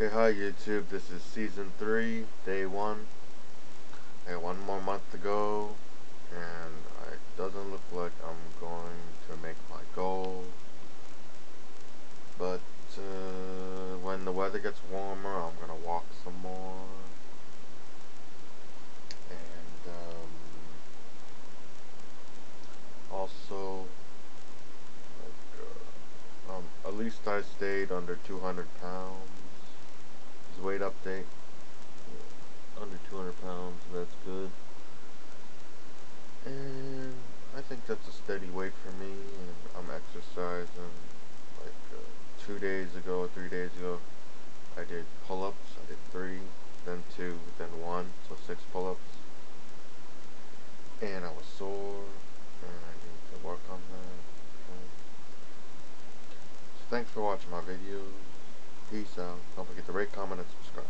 Okay, hi YouTube, this is season 3, day 1. I have one more month to go, and it doesn't look like I'm going to make my goal. But uh, when the weather gets warmer, I'm going to walk some more. And um, also, like, uh, um, at least I stayed under 200 pounds weight update. Under 200 pounds, that's good. And I think that's a steady weight for me, and I'm exercising. Like uh, two days ago, three days ago, I did pull-ups. I did three, then two, then one, so six pull-ups. And I was sore, and I need to work on that. So thanks for watching my videos. Peace out. Don't forget to rate, comment, and subscribe.